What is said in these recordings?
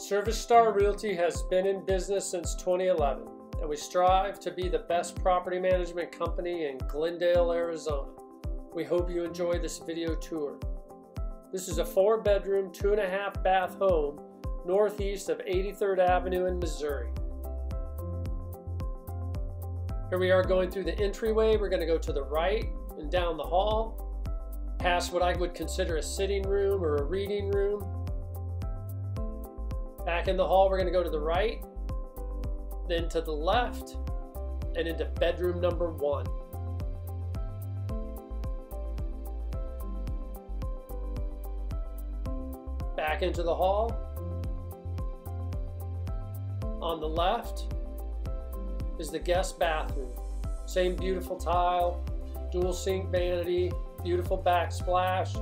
Service Star Realty has been in business since 2011, and we strive to be the best property management company in Glendale, Arizona. We hope you enjoy this video tour. This is a four bedroom, two and a half bath home northeast of 83rd Avenue in Missouri. Here we are going through the entryway. We're going to go to the right and down the hall, past what I would consider a sitting room or a reading room, Back in the hall, we're going to go to the right, then to the left, and into bedroom number one. Back into the hall. On the left is the guest bathroom. Same beautiful tile, dual sink vanity, beautiful backsplash,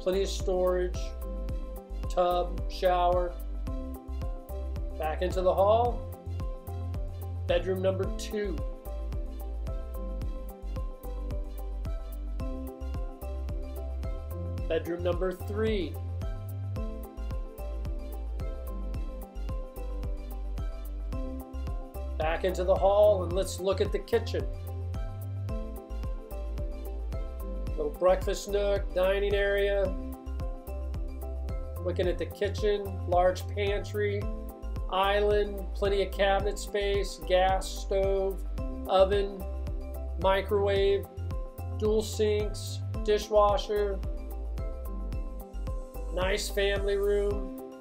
plenty of storage, tub, shower, Back into the hall. Bedroom number two. Bedroom number three. Back into the hall and let's look at the kitchen. Little breakfast nook, dining area. Looking at the kitchen, large pantry, island, plenty of cabinet space, gas stove, oven, microwave, dual sinks, dishwasher, nice family room,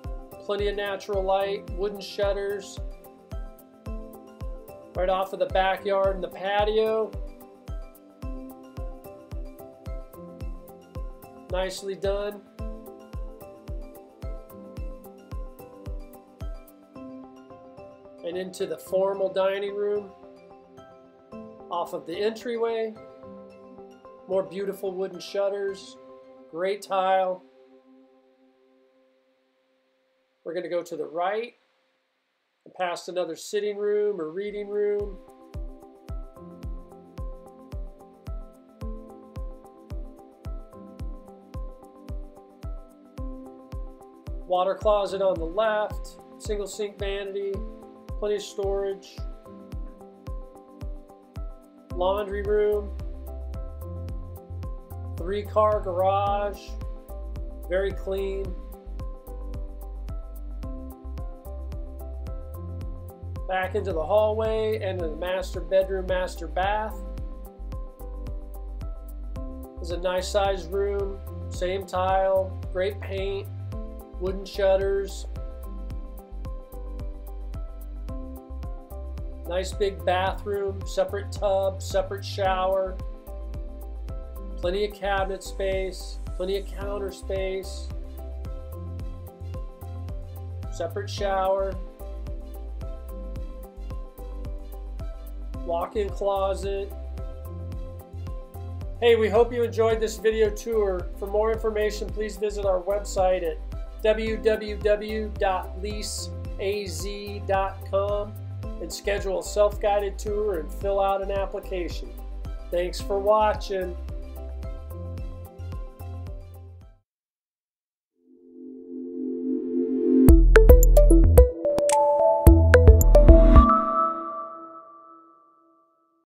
plenty of natural light, wooden shutters, right off of the backyard and the patio. Nicely done. And into the formal dining room off of the entryway. More beautiful wooden shutters, great tile. We're going to go to the right and past another sitting room or reading room. Water closet on the left, single sink vanity, plenty of storage, laundry room, three car garage, very clean. Back into the hallway and the master bedroom, master bath. It's a nice sized room, same tile, great paint, wooden shutters, Nice big bathroom, separate tub, separate shower, plenty of cabinet space, plenty of counter space, separate shower, walk-in closet. Hey, we hope you enjoyed this video tour. For more information, please visit our website at www.leaseaz.com and schedule a self-guided tour and fill out an application. Thanks for watching.